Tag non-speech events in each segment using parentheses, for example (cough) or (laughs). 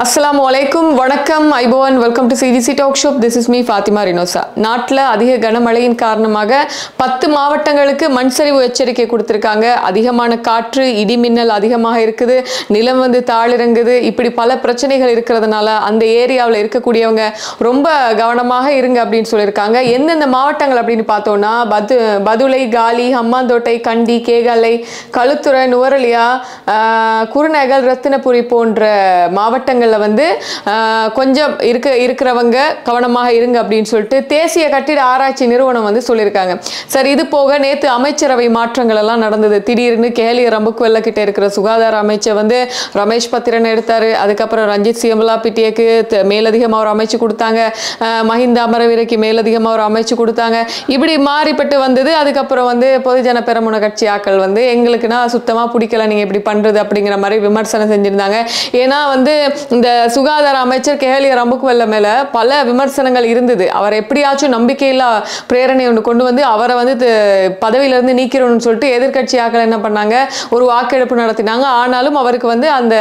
அஸ்லாம் வலைக்கும் வணக்கம் ஐபோவன் welcome to CGC talk show this is me Fathima Rinosa நாட்டில் அதிக கனமழையின் காரணமாக பத்து மாவட்டங்களுக்கு மண் சரிவு எச்சரிக்கை கொடுத்துருக்காங்க. அதிகமான காற்று இடி மின்னல் அதிகமாக இருக்குது. நிலம் வந்து தாழிறங்குது. இப்படி பல பிரச்சனைகள் இருக்கிறதுனால அந்த ஏரியாவில் இருக்கக்கூடியவங்க ரொம்ப கவனமாக இருங்க அப்படின்னு சொல்லியிருக்காங்க. எந்தெந்த மாவட்டங்கள் அப்படின்னு பார்த்தோம்னா பது பதுளை காலி ஹம்மாந்தோட்டை கண்டி கேகாலை களுத்துறை நுவரலியா ஆஹ், குருநகல் ரத்தினபுரி போன்ற மாவட்டங்கள் மாவட்டங்களில் வந்து ஆஹ், கொஞ்சம் இருக்க இருக்கிறவங்க கவனமாக இருங்க அப்படின்னு சொல்லிட்டு தேசிய கட்டிட ஆராய்ச்சி நிறுவனம் வந்து சொல்லியிருக்காங்க. சரி இது போக நேற்று அமைச்சரவை மாற்றங்கள் எல்லாம் நடந்தது. திடீர்னு கேலி ரம்புக்கு கிட்ட இருக்கிற சுகாதார அமைச்சர் வந்து ரமேஷ் பத்திரன் எடுத்தாரு. அதுக்கப்புறம் ரஞ்சித் சிம்லா பிட்டியக்கு மேலதிகமாக ஒரு அமைச்சு கொடுத்தாங்க. மஹிந்த அமரவீரக்கு மேலதிகமாக ஒரு அமைச்சு கொடுத்தாங்க. இப்படி மாறிப்பட்டு வந்தது. அதுக்கப்புறம் வந்து பொதுஜன பெரமுன கட்சி ஆக்கள் வந்து எங்களுக்குன்னா சுத்தமாக பிடிக்கல நீங்கள் இப்படி பண்ணுறது அப்படிங்கிற மாதிரி விமர்சனம் செஞ்சுருந்தாங்க. ஏன்னா வந்து இந்த சுகாதார அமைச்சர் கேலி ரம்புக்குவல்ல மேலே பல விமர்சனங்கள் இருந்தது. அவர் எப்படியாச்சும் நம்பிக்கையில்லா பிரேரணை ஒன்று கொண்டு வந்து அவரை வந்து பதவியிலிருந்து நீக்கிறோம்னு சொல்லிட்டு எதிர்க்கட்சி ஆக்கள் என்ன பண்ணாங்க? ஒரு வாக்கெடுப்பு நடத்தினாங்க. ஆனாலும் அவருக்கு வந்து அந்த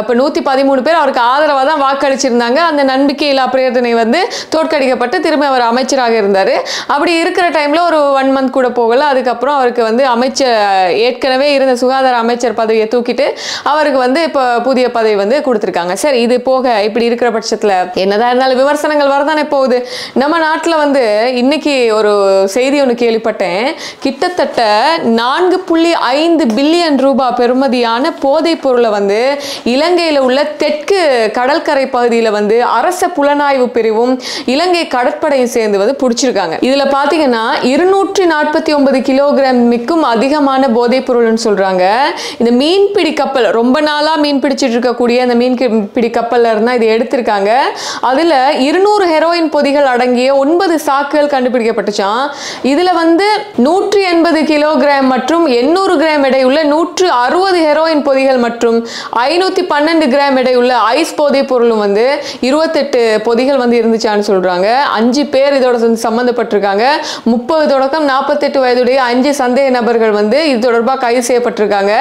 இப்போ நூற்றி பதிமூணு பேர் அவருக்கு ஆதரவாக தான் வாக்களிச்சிருந்தாங்க. அந்த நம்பிக்கையில்லா பிரேரணை வந்து தோற்கடிக்கப்பட்டு திரும்ப அவர் அமைச்சராக இருந்தார். அப்படி இருக்கிற டைமில் ஒரு ஒன் மந்த் கூட போகல. அதுக்கப்புறம் அவருக்கு வந்து அமைச்சர் ஏற்கனவே இருந்த சுகாதார அமைச்சர் பதவியை தூக்கிட்டு அவருக்கு வந்து இப்போ புதிய பதவி வந்து கொடுத்துருக்காங்க. சரி இது போக இப்படி இருக்கிற பட்சத்தில் என்னதான் இருந்தாலும் விமர்சனங்கள் வரதானே போகுது. நம்ம நாட்டில் வந்து இன்னைக்கு ஒரு செய்தி ஒன்று கேள்விப்பட்டேன். கிட்டத்தட்ட நான்கு புள்ளி ஐந்து பில்லியன் ரூபாய் பெறுமதியான போதைப் பொருளை வந்து இலங்கையில் உள்ள தெற்கு கடற்கரை பகுதியில் வந்து அரச புலனாய்வு பிரிவும் இலங்கை கடற்படையும் சேர்ந்து வந்து பிடிச்சிருக்காங்க. இதில் பார்த்தீங்கன்னா இருநூற்றி நாற்பத்தி ஒன்பது கிலோகிராம் மிக்கும் அதிகமான போதைப் பொருள்னு சொல்கிறாங்க இந்த மீன்பிடி கப்பல் ரொம்ப நாளாக மீன் பிடிச்சிட்டு இருக்கக்கூடிய அந்த மீன் கி- பிடி கப்பலில் இருந்தால் இதை எடுத்திருக்காங்க. அதில் இருநூறு ஹெரோயின் பொதிகள் அடங்கிய ஒன்பது சாக்குகள் கண்டுபிடிக்கப்பட்டுச்சான் இதில் வந்து நூற்றி எண்பது கிலோகிராம் மற்றும் எண்ணூறு கிராம் எடையுள்ள நூற்று அறுபது ஹெரோயின் பொதிகள் மற்றும் ஐநூற்றி பன்னெண்டு கிராம் எடையுள்ள ஐஸ் போதைப் பொருளும் வந்து இருபத்தெட்டு பொதிகள் வந்து இருந்துச்சான்னு சொல்கிறாங்க அஞ்சு பேர் இதோட வந்து சம்மந்தப்பட்டிருக்காங்க முப்பது தொடக்கம் நாற்பத்தெட்டு வயதுடைய அஞ்சு சந்தேக நபர்கள் வந்து இது தொடர்பாக கைது செய்யப்பட்டிருக்காங்க.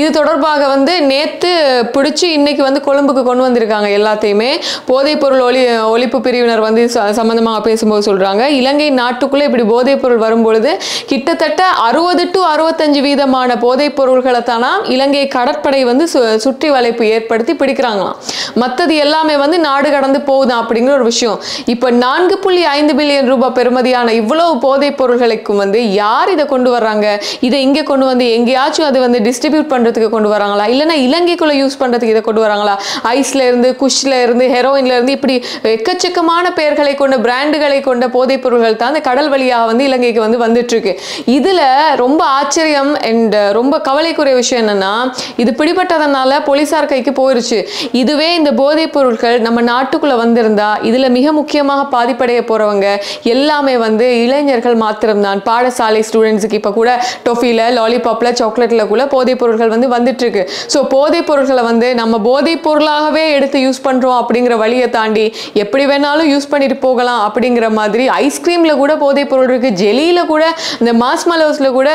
இது தொடர்பாக வந்து நேற்று பிடிச்சி இன்னைக்கு வந்து கொழும்புக்கு கொண்டு வந்திருக்காங்க எல்லாத்தையுமே. போதைப்பொருள் ஒளி ஒழிப்பு பிரிவினர் வந்து ச- சம்பந்தமாக பேசும்போது சொல்றாங்க. இலங்கை நாட்டுக்குள்ளே இப்படி போதைப்பொருள் வரும்பொழுது கிட்டத்தட்ட அறுபது டு அறுபத்தஞ்சு வீதமான போதைப் பொருள்களை தானா இலங்கை கடற்படை வந்து சு- சுற்றி வளைப்பு ஏற்படுத்தி பிடிக்கிறாங்களாம். மற்றது எல்லாமே வந்து நாடு கடந்து போகுதான் அப்படிங்கிற ஒரு விஷயம். இப்போ நான்கு புள்ளி ஐந்து பில்லியன் ரூபாய் பெறுமதியான இவ்வளவு போதைப் பொருள்களுக்கும் வந்து யார் இதை கொண்டு வர்றாங்க? இதை இங்கே கொண்டு வந்து எங்கேயாச்சும் அது வந்து டிஸ்ட்ரிபியூட் பண்ணுறதுக்கு கொண்டு வராங்களா? இல்லைன்னா இலங்கைக்குள்ளே யூஸ் பண்ணுறதுக்கு இதை கொண்டு வராங்களா? ஐ இருந்து குஷ்ல இருந்து ஹெரோயின்ல இருந்து இப்படி எக்கச்சக்கமான பெயர்களை கொண்ட பிராண்டுகளை கொண்ட போதைப் பொருள்கள் தான் அந்த கடல் வழியாக வந்து இலங்கைக்கு வந்து வந்துட்டு இருக்கு இதுல ரொம்ப ஆச்சரியம் அண்ட் ரொம்ப கவலைக்குரிய விஷயம் என்னன்னா இது பிடிபட்டதனால போலீசார் கைக்கு போயிருச்சு. இதுவே இந்த போதைப் பொருட்கள் நம்ம நாட்டுக்குள்ள வந்திருந்தா இதுல மிக முக்கியமாக பாதிப்படைய போறவங்க எல்லாமே வந்து இளைஞர்கள் மாத்திரம்தான். பாடசாலை ஸ்டூடெண்ட்ஸுக்கு இப்போ கூட டொஃபில லாலிபாப்ல சாக்லேட்ல கூட போதைப் பொருட்கள் வந்து வந்துட்டு இருக்கு ஸோ போதைப் பொருட்களை வந்து நம்ம போதைப் பொருளாகவே எடுத்து யூஸ் பண்ணுறோம் அப்படிங்கிற வழியை தாண்டி எப்படி வேணாலும் யூஸ் பண்ணிட்டு போகலாம் அப்படிங்கிற மாதிரி ஐஸ்கிரீமில் கூட போதைப் பொருள் இருக்கு. ஜெலியில் கூட இந்த மாஸ்மலோஸில் கூட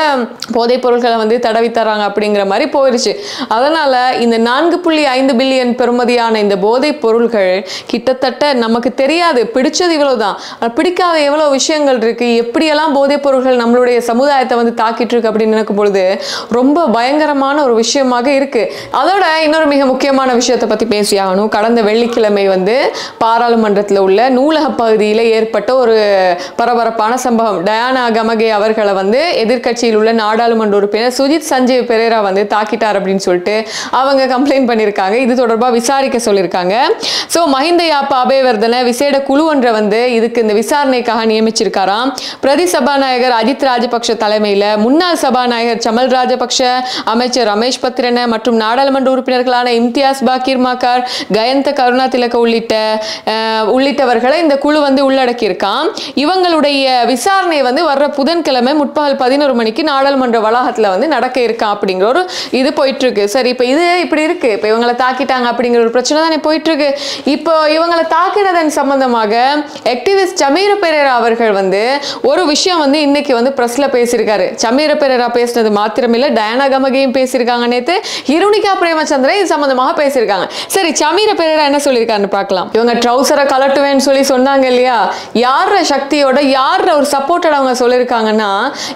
போதைப் பொருட்களை வந்து தடவி தராங்க அப்படிங்கிற மாதிரி போயிடுச்சு அதனால இந்த நான்கு புள்ளி ஐந்து பில்லியன் பெறுமதியான இந்த போதைப் பொருள்கள் கிட்டத்தட்ட நமக்கு தெரியாது. பிடிச்சது இவ்வளோ தான் பிடிக்காத எவ்வளவு விஷயங்கள் இருக்கு. எப்படியெல்லாம் போதைப் பொருள்கள் நம்மளுடைய சமுதாயத்தை வந்து தாக்கிட்டு இருக்கு அப்படின்னு நினைக்கும் பொழுது ரொம்ப பயங்கரமான ஒரு விஷயமாக இருக்கு. அதோட இன்னொரு மிக முக்கியமான விஷயத்தை பத்தி கடந்த வெள்ளிக்கிழமை வந்து பாராளுமன்றத்தில் உள்ள நூலக பகுதியில் ஏற்பட்ட ஒரு பரபரப்பான சம்பவம். டயானா கமகே அவர்களை வந்து எதிர்க்கட்சியில் உள்ள நாடாளுமன்ற உறுப்பினர் சுஜித் சஞ்சய் பெரேரா வந்து தாக்கிட்டார் அப்படின்னு சொல்லிட்டு அவங்க கம்ப்ளைண்ட் பண்ணியிருக்காங்க இது தொடர்பாக விசாரிக்க சொல்லியிருக்காங்க ஸோ மஹிந்த யாப்பா அபேவர்தன விசேட குழு ஒன்றை வந்து இதுக்கு இந்த விசாரணைக்காக நியமிச்சிருக்காராம். பிரதி சபாநாயகர் அஜித் ராஜபக்ஷ தலைமையில் முன்னாள் சபாநாயகர் சமல் ராஜபக்ஷ அமைச்சர் ரமேஷ் பத்திரன மற்றும் நாடாளுமன்ற உறுப்பினர்களான இம்தியாஸ் பாக்கிர் மாக்கார் கயந்த கருணா திலக உள்ளிட்ட உள்ளிட்டவர்களை இந்த குழு வந்து உள்ளடக்கியிருக்கான் இவங்களுடைய விசாரணை வந்து வர்ற புதன்கிழமை முற்பகல் பதினோரு மணிக்கு நாடாளுமன்ற வளாகத்தில் வந்து நடக்க இருக்கான் அப்படிங்கிற ஒரு இது போயிட்டு இருக்கு சரி இப்போ இது இப்படி இருக்கு. இப்போ இவங்களை தாக்கிட்டாங்க அப்படிங்கிற ஒரு பிரச்சனை தானே போயிட்டு இருக்கு இப்போ இவங்களை தாக்கினதன் சம்பந்தமாக ஆக்டிவிஸ்ட் சமீர பெரேரா அவர்கள் வந்து ஒரு விஷயம் வந்து இன்னைக்கு வந்து பிரஸ்ல பேசியிருக்காரு. சமீர பெரேரா பேசினது மாத்திரமில்லை டயானா கமகையும் பேசியிருக்காங்க நேத்து. ஹிருணிகா பிரேமச்சந்திரன் இது சம்பந்தமாக பேசியிருக்காங்க. சரி சரி சமீர பெரேரா என்ன சொல்லியிருக்காருன்னு பார்க்கலாம். இவங்க ட்ரௌசரை கலட்டுவேன்னு சொல்லி சொன்னாங்க இல்லையா? யார சக்தியோட யார ஒரு சப்போர்ட்டட் அவங்க சொல்லியிருக்காங்கன்னா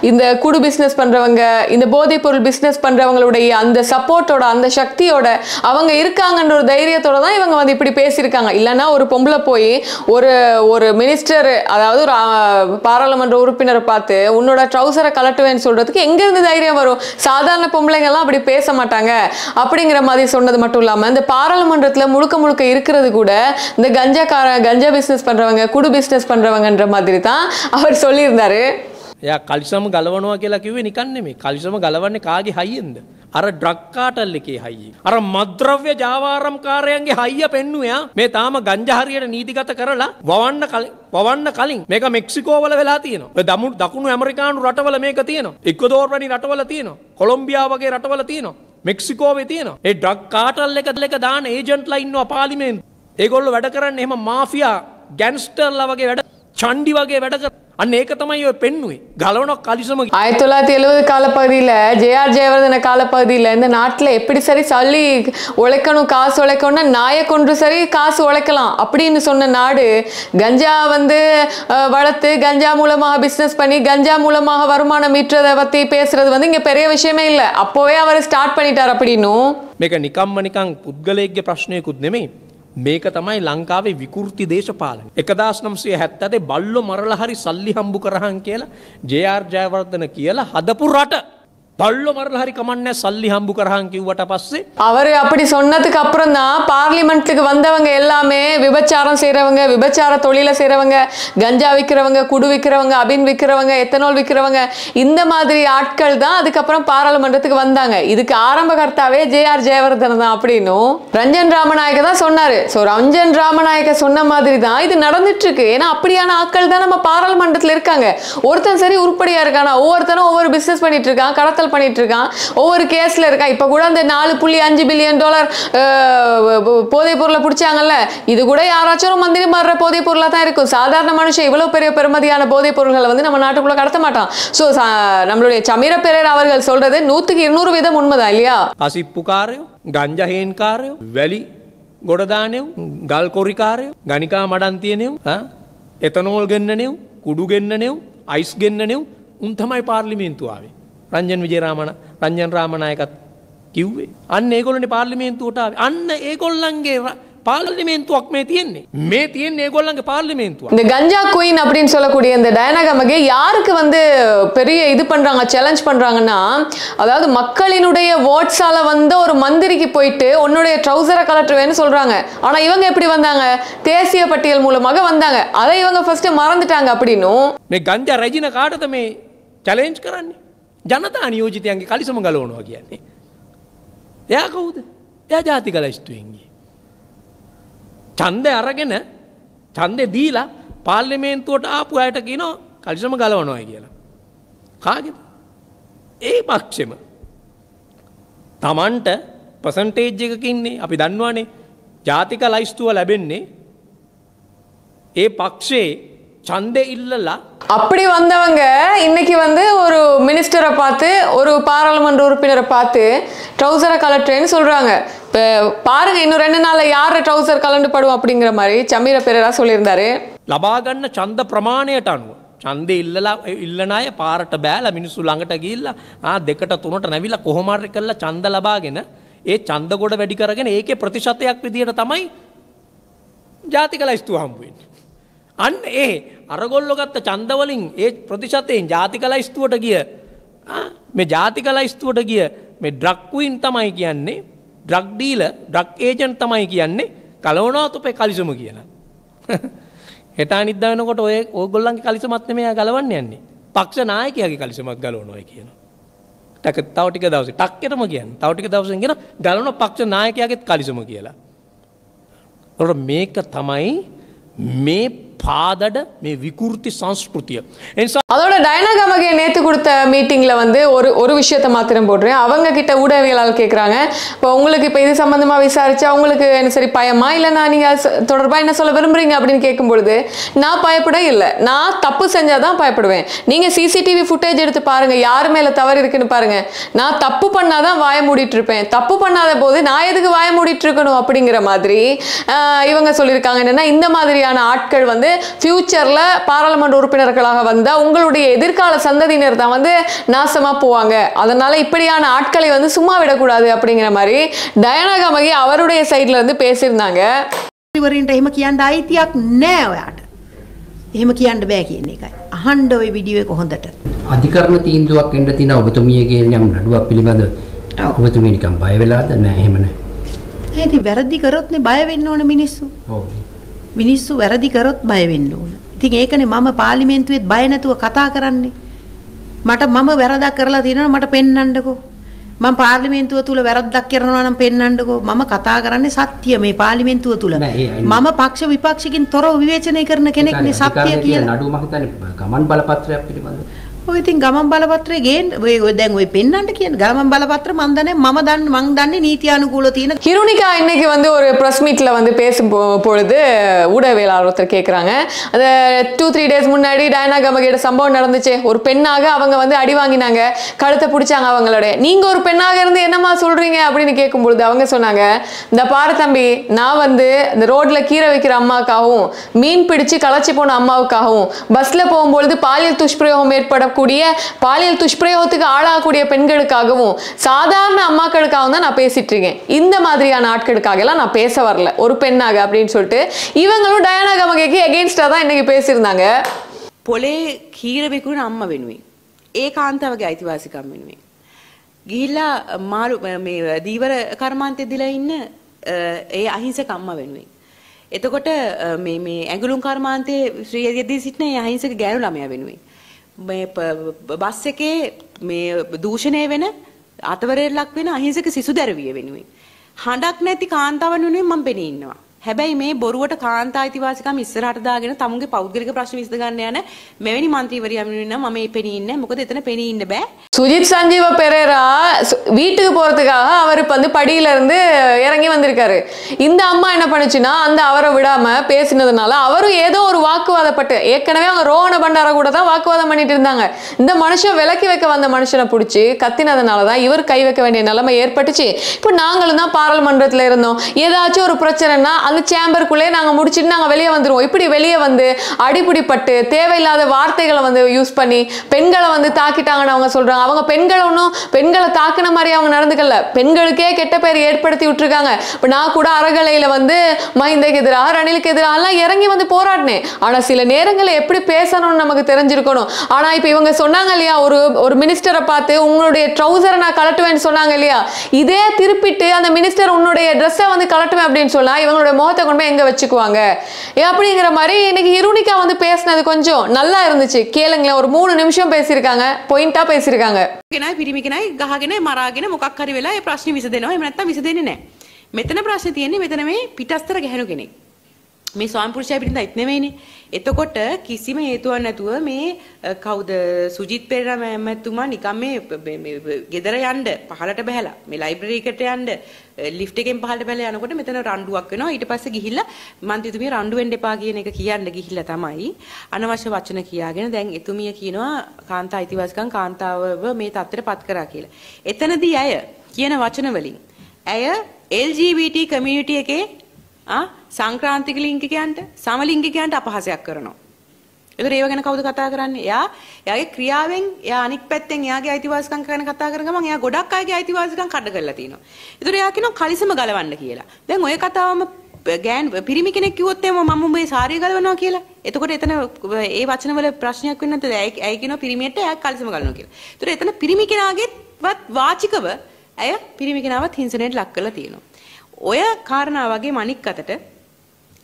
இந்த குடு பிஸ்னஸ் பண்றவங்க இந்த போதைப் பொருள் பிஸ்னஸ் பண்றவங்களுடைய அந்த சப்போர்ட்டோட அந்த சக்தியோட அவங்க இருக்காங்கன்ற ஒரு தைரியத்தோட தான் இவங்க வந்து இப்படி பேசியிருக்காங்க. இல்லைன்னா ஒரு பொம்பளை போய் ஒரு ஒரு மினிஸ்டர் அதாவது ஒரு பாராளுமன்ற உறுப்பினரை பார்த்து உன்னோட ட்ரௌசரை கலட்டுவேன்னு சொல்றதுக்கு எங்கேருந்து தைரியம் வரும்? சாதாரண பொம்பளைங்க எல்லாம் அப்படி பேச மாட்டாங்க. அப்படிங்கிற மாதிரி சொன்னது மட்டும் இல்லாமல் இந்த பாராளுமன்ற பாராளுமன்றத்துல முழுக்க முழுக்க இருக்கிறது கூட இந்த கஞ்சாக்கார கஞ்சா பிசினஸ் பண்றவங்க குடு பிசினஸ் பண்றவங்கன்ற மாதிரி தான் அவர் சொல்லியிருந்தாரு එයා කලිසම ගලවනවා කියලා කිවේ නිකන් නෙමේ කලිසම ගලවන්නේ කාගේ හයියෙන්ද. අර ඩ්‍රක්කාටල් එකේ හයිය. අර මද්‍රව්‍ය ජාවාරම් කාරයන්ගේ හයිය පෙන්නුවයා මේ තාම ගංජහරියට නීතිගත කරලා වවන්න කල වවන්න කලින් මේක මෙක්සිකෝවල වෙලා තියෙන දමු දකුණු ඇමරිකානු රටවල මේක තියෙනවා එක්කදෝර්වැනි රටවල තියෙනවා කොළොම්බියා වගේ රටවල තියෙනවා මෙක්සිකෝවේ තියෙනවා. ඒ ඩ්‍රක් කාටල් එක එක දාන ඒජන්ට්ලා ඉන්නවා පාලිමේන්තු ඒගොල්ලෝ වැඩ කරන්න එහෙම මාෆියා ගැන්ස්ටර්ලා වගේ වැඩ චන්ඩි වගේ වැඩ කර අන්න ඒක තමයි ඔය පෙන්නුවේ ගලවනක් කලිසම ஆயிரத்தி தொள்ளாயிரத்தி எழுபது காலப்பகுதியில் ஜேஆர் ஜெயவர்தன காலப்பகுதியில் இந்த நாட்டில் எப்படி சரி சல்லி உழைக்கணும் காசு உழைக்கணும்னா நாயை கொண்டு சரி காசு உழைக்கலாம் அப்படின்னு சொன்ன நாடு கஞ்சா வந்து அஹ், வளர்த்து கஞ்சா மூலமாக பிஸ்னஸ் பண்ணி கஞ்சா மூலமாக வருமானம் ஈட்டுறதை பற்றி பேசுறது வந்து இங்கே பெரிய விஷயமே இல்லை அப்போவே அவர் ஸ்டார்ட் பண்ணிட்டார் அப்படின்னும் මේක නිකම්ම නිකං පුද්ගලයක්ගේ ප්‍රශ්නයකුත් නෙමෙයි. මේක තමයි ලංකාවේ විකෘති දේශපාලන. එකදස් නම්සේ හැත්තදේ බල්ලො මරල හරි සල්ලි හම්බු කරහන් කියලා ජයාර් ජයවර්ධන කියලා හදපු රට. බල්ලො මරල හරි කමන්න සල්ලි හම්බු කරහන් කිව්වට පස්සේ அவர் அப்படி சொன்னதுக்கு அப்புறம் தான் பார்லிமெண்ட்டுக்கு வந்தவங்க எல்லாமே விபச்சாரம் செய்றவங்க விபச்சார தொழிலை செய்றவங்க கஞ்சா விற்கிறவங்க குடு விற்கிறவங்க அபின் விற்கிறவங்க எத்தனால் விற்கிறவங்க இந்த மாதிரி ஆட்கள் தான் அதுக்கப்புறம் பாராளுமன்றத்துக்கு வந்தாங்க இதுக்கு ஆரம்ப கர்த்தாவே ஜேஆர் ஜெயவர்தன் தான் அப்படின்னும் ரஞ்சன் ராமநாயக்க தான் சொன்னாரு ஸோ ரஞ்சன் ராமநாயக்க சொன்ன மாதிரி தான் இது நடந்துட்டு இருக்கு ஏன்னா அப்படியான ஆட்கள் தான் நம்ம பாராளுமன்றத்தில் இருக்காங்க ஒருத்தன் சரி உருப்படியா இருக்கானா ஒவ்வொருத்தனும் ஒவ்வொரு பிசினஸ் பண்ணிட்டு இருக்கான் கடத்தல் பண்ணிட்டு இருக்கான் ஒவ்வொரு கேஸ்ல இருக்கான் இப்ப கூட அந்த நாலு புள்ளி அஞ்சு பில்லியன் டாலர் போதைப் பொருளை பிடிச்சாங்கல்ல இது கூட யாராச்சும் ஒரு மந்திரி மாறுற போதைப் பொருளா தான் இருக்கும் சாதாரண மனுஷன் இவ்வளவு பெரிய பெருமதியான போதைப் பொருள்களை வந்து நம்ம நாட்டுக்குள்ள கடத்த மாட்டான் ஸோ நம்மளுடைய சமீர பெரேர் அவர்கள் சொல்றது நூத்துக்கு இருநூறு வீதம் உண்மைதான் இல்லையா කසිප්පුකාරයෝ ගංජහේන්කාරයෝ වැලි ගොඩදානයව ගල් කොරිකාරයෝ ගනිකා මඩන්තියනෙව් එතනෝල් ගෙන්න්නනෙව් කුඩු ගෙන්න්නනෙව් අයිස් ගෙන්න්නනෙව් උන් තමයි පාර්ලිමේන්තුවාවේ රංජන් විජේරාමණ රංජන් රාමණයකත් කිව්වේ අන්න ඒගොලනි පාර්ලිමේන්තුවටාව අන්න ඒගොල්ලන්ගේ ර- පාර්ලිමේන්තුවක් මේ තියෙන්නේ මේ තියෙන් ඒගොල්ලන්ගේ පාර්ලිමේන්තුව இந்த கஞ்சா குயின் அப்படின்னு சொல்லக்கூடிய இந்த டயனா கமகே யாருக்கு வந்து பெரிய இது பண்றாங்க சேலஞ்ச் பண்றாங்கன்னா அதாவது மக்களினுடைய ஓட்ஸால வந்த ஒரு மந்திரிக்கு போயிட்டு உன்னுடைய ட்ரௌசரை கலட்டுவேன்னு சொல்றாங்க ஆனா இவங்க எப்படி வந்தாங்க தேசிய பட்டியல் மூலமாக வந்தாங்க அதை இவங்க ஃபர்ஸ்ட் மறந்துட்டாங்க அப்படின்னும் මේ ගංජ රැජින කාටද මේ චලෙන්ජ් කරන්නේ ජනතා නියෝජිතයන්ගේ කලිසම ගලවනවා කියන්නේ. එයා කවුද එය ජාති කලස්තුවන්ගේ. චන්ද අරගෙන චන්දෙ දීලා පාර්ලිමේන්තුවට ආපු අයට කියනවා කලිසම ගලවනවා කියලා. කාගෙද ඒ පක්ෂෙම තමන්ට පසන්ටේජ් එකකින්නේ අපි දන්නවානේ ජාතික ලයිස්තුව ලැබෙන්නේ ඒ පක්ෂයේ චන්දය ඉල්ලලා அப்படி வந்தவங்க இன்னைக்கு வந்து ஒரு மினிஸ்டரை பார்த்து ஒரு பாராளுமன்ற உறுப்பினரை பார்த்து ட்ரௌசரை கலட்டுறேன்னு சொல்றாங்க இப்போ பாருங்க இன்னும் ரெண்டு நாள்ல யார ட்ரௌசர் கலண்டு படும் அப்படிங்கிற மாதிரி சமீர பெரேரா சொல்லியிருந்தாரு ලබාගන්න චන්ද ප්‍රමාණයට අනුව. චන්දය ඉල්ලලා ඉල්ලනය පාරට බෑල මිනිස්සු ළඟට ගිල්ල ආ දෙකට තුනට නැවිල කොහොමරි කරලා චන්ද ලබාගෙන ඒ චන්ද ගොඩ වැඩි කරගෙන ඒක ප්‍රතිශතයක් විදියට තමයි ජාතික ලයිස්තු හම්බුවෙන්. අන්න ඒ අරගොල්ලො ගත්ත චන්දවලින් ඒ ප්‍රතිශතයෙන් ජාතික ලයිස්තුවට ගිය ආ, මේ ජාතික ලයිස්තුවට ගිය මේ ඩ්‍රක්කුයින් තමයි කියන්නේ ඩ්‍රක්්ඩීල ඩ්‍රක් ඒජන් තමයි කියන්නේ කලවනාතුපේ කලිසම කියලා. (laughs) හෙට අනිද්ද වෙනකොට ඔය ඕගොල්ලන්ගේ කලිසමත් මේ ගලවන්න යන්නේ පක්ෂ නායකයාගේ කලිසමක් ගලවනොය කියන. ටක තවටික දවස ටක්කෙටම කියන්න තවටික දවසෙන් ගෙන ගලන පක්ෂ නායකයාගෙත් කලිසම කියලා. ඔට මේක තමයි මේ பாதட மே விகூர்த்தி சாஸ்கிருத்திய அதோட டைனாகமகே நேற்று கொடுத்த மீட்டிங்கில் வந்து ஒரு ஒரு விஷயத்த மாத்திரம் போடுறேன். அவங்க கிட்ட ஊடகவியலால் கேட்குறாங்க இப்போ உங்களுக்கு இப்போ இது சம்மந்தமாக விசாரிச்சு அவங்களுக்கு என்ன சரி பயமா? இல்லைனா நீங்க தொடர்பாக என்ன சொல்ல விரும்புறீங்க அப்படின்னு கேட்கும்பொழுது நான் பயப்பட இல்லை. நான் தப்பு செஞ்சால் தான் பயப்படுவேன் நீங்கள் சிசிடிவி ஃபுட்டேஜ் எடுத்து பாருங்கள் யார் மேல தவறு இருக்குன்னு பாருங்கள் நான் தப்பு பண்ணால் தான் வாய மூடிட்டு இருப்பேன் தப்பு பண்ணாத போது நான் எதுக்கு வாய மூடிட்டு இருக்கணும் அப்படிங்கிற மாதிரி இவங்க சொல்லியிருக்காங்க. என்னென்னா இந்த மாதிரியான ஆட்கள் வந்து ஃபியூச்சர்ல பாராளுமன்ற உறுப்பினர்களாக வந்தா உங்களுடைய எதிர்கால சந்ததியினர் தான் வந்து நாசமா போவாங்க அதனால இப்படியான ஆட்களை வந்து சும்மா விடக்கூடாது அப்படிங்கிற மாதிரி டயனா கமகி அவருடைய சைட்ல இருந்து பேசியிருந்தாங்க ඉවරෙන්ට එහෙම කියන්න අයිතියක් නෑ ඔයාට. එහෙම කියන්න බෑ කියන එකයි. අහන්ඩ ඔය විඩියෝ එක හොඳට. අධිකරණ තීන්දුවක් එන්න තියෙන ඔබතුමියගේ යම් නඩුවක් පිළිබඳ ඔව්. ඔබතුමිය නිකන් බය වෙලාද නෑ එහෙම නෑ. ඇති වැරදි කරොත්නේ බය වෙන්න ඕන මිනිස්සු. ඔව්. මිනිස්සු වැරදි කරොත් බය වෙන්න ඕන. ඉතින් ඒකනේ මම පාර්ලිමේන්තුවේත් බය නැතුව කතා කරන්නේ. මට මම වැරදක් කරලා තියෙනවා මට පෙන්වන්නකෝ. මම පාර්ලිමේන්තුව තුල වැරද්දක් කරනවා නම් පෙන්වන්නකෝ. මම කතා කරන්නේ සත්‍ය මේ පාර්ලිමේන්තුව තුල. නෑ, මම පක්ෂ විපක්ෂකින් තොරව විවේචනය කරන කෙනෙක්නේ සත්‍ය අධිකරණයේ තියෙන කියලා. නඩුව මම හිතන්නේ ගමන් බලපත්‍රයක් පිළිබඳ. ඔය ඉතින් ගමන් බලපත්‍රය ගේන්න ඔය ඔය දැන් ඔය පෙන්වන්න කියන ගමන් බලපත්‍ර මන් දන්නේ මම දන්න මං දන්නේ නීතියානුකූල තියෙන ஹிருனிகா இன்னைக்கு வந்து ஒரு ப்ரெஸ் மீட்ல வந்து பேசும் பொ- பொழுது ஊடகவியலாளர் ஒருத்தர் கேட்குறாங்க அந்த டூ த்ரீ டேஸ் முன்னாடி டயனா கமகியோட சம்பவம் நடந்துச்சு ஒரு பெண்ணாக அவங்க வந்து அடி வாங்கினாங்க கழுத்தை பிடிச்சாங்க அவங்களோட நீங்க ஒரு பெண்ணாக இருந்து என்னம்மா சொல்றீங்க அப்படின்னு கேட்கும் பொழுது அவங்க சொன்னாங்க இந்த பாரு தம்பி நான் வந்து இந்த ரோட்ல கீரை வைக்கிற அம்மாவுக்காகவும் மீன் பிடிச்சு களைச்சி போன அம்மாவுக்காகவும் பஸ்ல போகும்பொழுது பாலியல் துஷ்பிரயோகம் ஏற்படக்கூடிய பாலியல் துஷ்பிரயோகத்துக்கு ஆளாகக்கூடிய பெண்களுக்காகவும் சாதாரண அம்மாக்களுக்காகவும் தான் நான் பேசிட்டு இருக்கேன் இந்த மாதிரியான ஆட்களுக்காக எல்லாம் நான் பேச வரல ஒரு பெண்ணாக அப்படின்னு சொல்லிட்டு இவங்களும் டயானா கமகேக்கு எகெயின்ஸ்டா தான் இன்னைக்கு பேசியிருந்தாங்க පොලේ කීර විකුණ අම්ම වෙනුවෙන්. ඒ කාන්තාවගේ අයිතිවාසිකම් වෙනුවෙන්. ගිහිල්ලා මාරු මේ දීවර කර්මාන්තය දිලා ඉන්න අ, ඒ අහිංසක අම්ම වෙනුවෙන්. එතකොට අ, මේ මේ ඇඟලුම් කර්මාන්තයේ ශ්‍රී යෙදී සිටින ඒ අහිංසක ගෑනු ළමයා වෙනුවෙන්. මේ ප- ප- බස් එකේ මේ දූෂණය වෙන අතවරයට ලක් වෙන අහිංසක සිසු දැරවිය වෙනුවෙන්. හඬක් නැති කාන්තාවන් වෙනුවෙන් මම පෙනී ඉන්නවා. හැබැයි මේ බොරුවට කාන්තා අයිතිවාසිකම් ඉස්සරහට දාගෙන තමුන්ගේ පෞද්ගලික ප්‍රශ්න විසඳගන්න යන මෙවැනි മന്ത്രിවරියන් වෙන මම මේ පෙනී ඉන්නේ. මොකද එතන පෙනී ඉන්න බෑ. சுஜித் சஞ்சீவ பெரேரா வீட்டுக்கு போறதுக்காக அவர் வந்து படியில இருந்து இறங்கி வந்திருக்காரு இந்த அம்மா என்ன பண்ணுச்சுன்னா அந்த அவரை விடாம பேசினதுனால அவரும் ஏதோ ஒரு வாக்குவாதப்பட்டு ஏற்கனவே அவங்க ரோஹன பண்டார கூட தான் வாக்குவாதம் பண்ணிட்டு இருந்தாங்க இந்த மனுஷன் விலக்கி வைக்க வந்த மனுஷனை பிடிச்சி கத்தினதுனால தான் இவர் கை வைக்க வேண்டிய நிலைமை ஏற்பட்டுச்சு இப்போ நாங்களும் தான் பாராளுமன்றத்தில் இருந்தோம் ஏதாச்சும் ஒரு பிரச்சனைனா அந்த சேம்பருக்குள்ளே நாங்கள் முடிச்சிட்டு நாங்கள் வெளியே வந்துடுவோம் இப்படி வெளியே வந்து அடிபிடிப்பட்டு தேவையில்லாத வார்த்தைகளை வந்து யூஸ் பண்ணி பெண்களை வந்து தாக்கிட்டாங்கன்னு அவங்க சொல்கிறாங்க அவங்க பெண்களை ஒன்றும் பெண்களை தாக்கின மாதிரி அவங்க நடந்துக்கல. பெண்களுக்கே கெட்ட பேர் ஏற்படுத்தி விட்டுருக்காங்க. இப்போ நான் கூட அறகலையில் வந்து மஹிந்தக்கு எதிராக ரணிலுக்கு எதிராகலாம் இறங்கி வந்து போராடினேன். ஆனால் சில நேரங்களில் எப்படி பேசணும்னு நமக்கு தெரிஞ்சிருக்கணும். ஆனால் இப்போ இவங்க சொன்னாங்க இல்லையா ஒரு ஒரு மினிஸ்டரை பார்த்து உங்களுடைய ட்ரௌசரை நான் கலட்டுவேன்னு சொன்னாங்க இல்லையா? இதே திருப்பிட்டு அந்த மினிஸ்டர் உன்னுடைய ட்ரெஸ்ஸை வந்து கலட்டுவேன் அப்படின்னு சொன்னால் இவங்களுடைய முகத்தை கொண்டு போய் எங்க வச்சுக்குவாங்க ஏ, அப்படிங்கிற மாதிரி இன்னைக்கு ஹிருனிகா வந்து பேசினது கொஞ்சம் நல்லா இருந்துச்சு கேளுங்களேன் ஒரு மூணு நிமிஷம் பேசியிருக்காங்க பாயிண்டா பேசியிருக்காங்க කෙනයි පිරිමි කෙනයි ගහගෙන මරාගෙන මොකක් හරි වෙලා ඒ ප්‍රශ්නේ විසඳෙනවා. එහෙම නැත්නම් විසඳෙන්නේ නැහැ. මෙතන ප්‍රශ්නේ තියෙන්නේ මෙතන මේ පිටස්තර ගැහණු කෙනෙක්. මේ ස්වාමි පුරුෂයා පිටින් දයිත් නෙවෙයිනේ. එතකොට කිසිම හේතුවක් නැතුව මේ අ, කවුද සුජිත් පෙරේරා මැතිතුමා නිකන් මේ මේ- මේ ගෙදර යන්න පහලට බහැලා මේ ලයිබ්‍රරි එකට යන්න ලිෆ්ට් එකෙන් පහලට බහැලා යනකොට මෙතන රණ්ඩුවක් වෙනවා. ඊට පස්සේ ගිහිල්ලා මන්ත්‍රීතුමිය රණ්ඩු වෙන්න එපා කියන එක කියන්න ගිහිල්ලා තමයි අනවශ්‍ය වචන කියාගෙන දැන් එතුමිය කියනවා කාන්තා අයිතිවාසිකම් කාන්තාවව මේ තත්ත්වයට පත් කරා කියලා. එතනදී අය කියන වචන වලින් ඇය LGBT කමියුනිටි එකේ ආ සංක්‍රාන්තික ලිංගිකයන්ට සමලිංගිකයන්ට අපහාසයක් කරනවා. ඒතර ඒව ගැන කවුද කතා කරන්නේ? එයා එයාගේ ක්‍රියාවෙන් එයා අනික් පැත්තෙන් එයාගේ අයිතිවාසිකම් ගැන කතා කරන ගමන් එයා ගොඩක් අයගේ අයිතිවාසිකම් කඩ කරලා තිනවා. ඒතර එයා කියනවා කලිසම ගලවන්න කියලා. දැන් ඔය කතාවම ගෑන් පිරිමි කෙනෙක් කිව්වොත් එම මම උඹේ සාරිය ගලවනවා කියලා. එතකොට එතන ඒ වචනවල ප්‍රශ්නයක් වෙන්නේ නැද්ද? ඇයි ඇයි කියනවා පිරිමියට එයා කලිසම ගලවනවා කියලා. ඒතර එතන පිරිමි කෙනාගේවත් වාචිකව ඇය පිරිමි කෙනාවත් හිංසනයට ලක් කරලා තියෙනවා. ඔය කාරණා වගේම අනික් අතට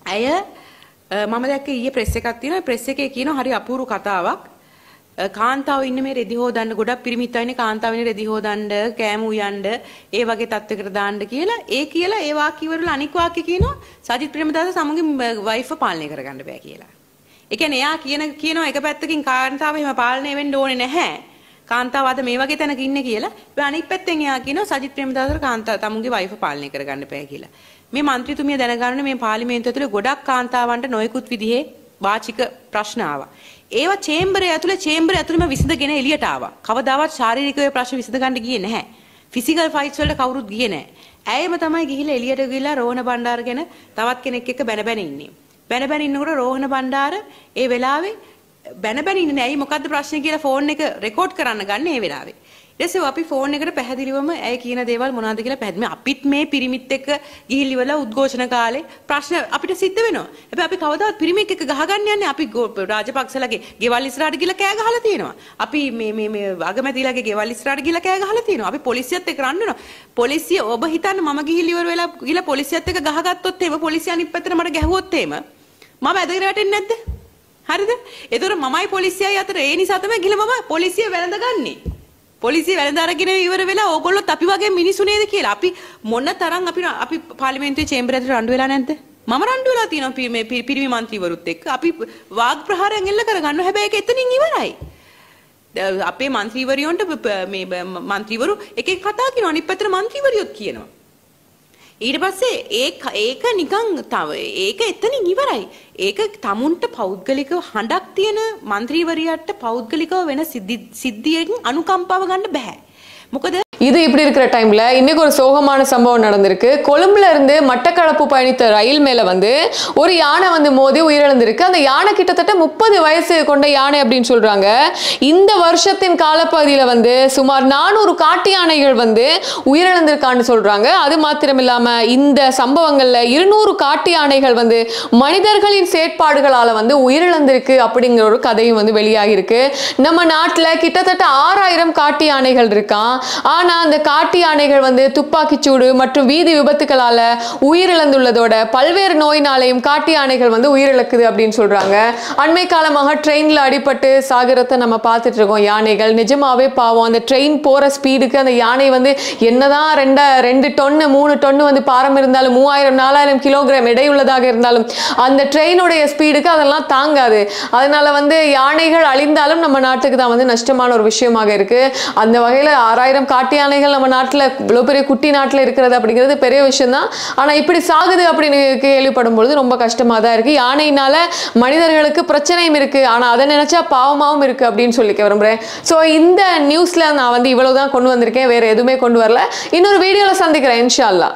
ඇය අ, මම දැක්ක ඊයේ ප්‍රෙස් එකක් තියෙනවා ප්‍රෙස් එකේ කියනවා හරි අපූර්ව කතාවක් අ, කාන්තාව ඉන්න මේ රෙදි හොදන්න ගොඩක් පිරිමිත් අයනේ කාන්තාව ඉන්නේ රෙදි හොදන්න කෑම උයන්න ඒ වගේ තත්වයකට දාන්න කියලා ඒ කියලා ඒ වාක්‍ය වල අනික් වාක්‍ය කියනවා සජිත් ප්‍රේමදාස සමගින් වයිෆ් පාලනය කරගන්න බෑ කියලා. ඒ කියන්නේ එයා කියන කියනවා එක පැත්තකින් කාන්තාව එහෙම පාලනය වෙන්න ඕනේ නැහැ. කාන්තාව අද මේ වගේ තැනක ඉන්නේ කියලා. ඒ අනිත් පැත්තෙන් එයා කියනවා සජිත් ප්‍රේමදාසට කාන්තාව තමුන්ගේ වයිෆ පාලනය කරගන්න බෑ කියලා. මේ മന്ത്രിතුමිය දැනගන්න මේ පාර්ලිමේන්තුව ඇතුලේ ගොඩක් කාන්තාවන්ට නොයෙකුත් විදිහේ වාචික ප්‍රශ්න ආවා. ඒවා චේම්බරය ඇතුලේ චේම්බරය ඇතුලේම විසඳගෙන එළියට ආවා. කවදාවත් ශාරීරික වේ ප්‍රශ්න විසඳගන්න ගියේ නැහැ. ෆිසිකල් ෆයිට්ස් වලට කවුරුත් ගියේ නැහැ. ඇයම තමයි ගිහිල්ලා එළියට ගිහිල්ලා රෝහණ බණ්ඩාර ගැන තවත් කෙනෙක් එක්ක බැන බැන ඉන්නේ. බැන බැන ඉන්නකොට රෝහණ බණ්ඩාර ඒ වෙලාවේ බැන බැන ඉන්නේ ඇයි මොකද්ද ප්‍රශ්නේ කියලා ෆෝන් එක රෙකෝඩ් කරන්න ගන්න ඒ වෙලාවේ. ඊට පස්සේ අපි ෆෝන් එකට පැහැදිලිවම ඇය කියන දේවල් මොනවද කියලා පැහැදිලි අපිත් මේ පිරිමිත් එක්ක ගිහිල් ඉවරලා උද්ඝෝෂණ කාලේ ප්‍රශ්න අපිට සිද්ධ වෙනවා. හැබැයි අපි කවදාවත් පිරිමික් එක්ක ගහගන්න යන්නේ අපි ගෝ- රාජපක්ෂලගේ ගෙවල් ඉස්සරහට ගිහලා කෑ ගහලා තියෙනවා. අපි මේ මේ මේ අගමැතිලාගේ ගෙවල් ඉස්සරහට ගිහලා කෑ ගහලා තියෙනවා. අපි පොලිසියත් එක්ක රන් වෙනවා. පොලිසිය ඔබ හිතන්න මම ගිහිල් ඉවර වෙලා ගිහලා පොලිසියත් එක්ක ගහගත්තොත් එහෙම පොලිසිය අනිත් පැත්තට මට ගැහුවොත් එහෙම මම ඇදගෙන වැටෙන්නේ නැද්ද? හරිද? ඒතර මමයි පොලිසියයි අතර ඒ නිසා තමයි ගිහලා මම පොලිසිය වැළඳගන්නේ. පොලිසිය වැළඳ අරගෙන ඉවර වෙලා ඕගොල්ලොත් අපි වගේ මිනිසු නේද කියලා. අපි මොන තරම් අපි අපි පාර්ලිමේන්තුවේ චේම්බර් ඇතුළේ රණ්ඩු වෙලා නැද්ද? මම රණ්ඩු වෙලා තියෙනවා මේ පිරිමි മന്ത്രിවරුත් එක්ක. අපි වාග් ප්‍රහාරයන් එල්ල කරගන්නවා. හැබැයි ඒක එතනින් ඉවරයි. අපේ മന്ത്രിවරියොන්ට මේ മന്ത്രിවරු එක එක කතා කියනවා. අනිත් පැත්තට മന്ത്രിවරියොත් කියනවා. ඊට පස්සේ ඒ ඒක නිකන් තව ඒක එතනින් ඉවරයි. ඒක තමුන්ට පෞද්ගලිකව හඬක් තියෙන മന്ത്രിවරියට පෞද්ගලිකව වෙන සිද්ධියෙන් අනුකම්පාව ගන්න බෑ. මොකද இது இப்படி இருக்கிற டைம்ல இன்னைக்கு ஒரு சோகமான சம்பவம் நடந்திருக்கு. கொழும்புல இருந்து மட்டக்களப்பு பயணித்த ரயில் மேல வந்து ஒரு யானை வந்து மோதி உயிரிழந்திருக்கு. அந்த யானை கிட்டத்தட்ட முப்பது வயசு கொண்ட யானை அப்படின்னு சொல்றாங்க. இந்த வருஷத்தின் காலப்பகுதியில வந்து சுமார் நானூறு காட்டு யானைகள் வந்து உயிரிழந்திருக்கான்னு சொல்றாங்க. அது மாத்திரம் இல்லாம இந்த சம்பவங்கள்ல இருநூறு காட்டு யானைகள் வந்து மனிதர்களின் செயற்பாடுகளால வந்து உயிரிழந்திருக்கு அப்படிங்கிற ஒரு கதையும் வந்து வெளியாகிருக்கு நம்ம நாட்டுல கிட்டத்தட்ட ஆறாயிரம் காட்டு யானைகள் இருக்கான். ஆனா அந்த காட்டு யானைகள் வந்து துப்பாக்கிச்சூடு மற்றும் வீதி விபத்துகளால் உயிரிழந்துள்ளதோட பல்வேறு நோயினாலையும் காட்டு யானைகள் வந்து உயிரிழக்குது அப்படின்னு சொல்றாங்க. அண்மை காலமாக ட்ரெயின்ல அடிபட்டு சாகரத்தை நம்ம பார்த்துட்டு இருக்கோம். யானைகள் நிஜமாவே பாவம். அந்த ட்ரெயின் போற ஸ்பீடுக்கு அந்த யானை வந்து என்னதான் ரெண்ட ரெண்டு டொன்னு மூணு டொன்னு வந்து பாரம் இருந்தாலும் மூவாயிரம் நாலாயிரம் கிலோகிராம் எடையுள்ளதாக இருந்தாலும் அந்த ட்ரெயினுடைய ஸ்பீடுக்கு அதெல்லாம் தாங்காது. அதனால வந்து யானைகள் அழிந்தாலும் நம்ம நாட்டுக்கு தான் வந்து நஷ்டமான ஒரு விஷயமாக இருக்கு. அந்த வகையில் ஆறாயிரம் காட்டு யானைகள் நம்ம நாட்டில் இவ்வளோ பெரிய குட்டி நாட்டில் இருக்கிறது அப்படிங்கிறது பெரிய விஷயம்தான். ஆனால் இப்படி சாகுது அப்படின்னு கேள்விப்படும் பொழுது ரொம்ப கஷ்டமாக தான் இருக்கு. யானையினால மனிதர்களுக்கு பிரச்சனையும் இருக்கு. ஆனால் அதை நினைச்சா பாவமாகவும் இருக்கு அப்படின்னு சொல்லிக்க விரும்புகிறேன் ஸோ இந்த நியூஸ்ல நான் வந்து இவ்வளோ தான் கொண்டு வந்திருக்கேன். வேற எதுவுமே கொண்டு வரல. இன்னொரு வீடியோவில் சந்திக்கிறேன் இன்ஷா அல்லாஹ்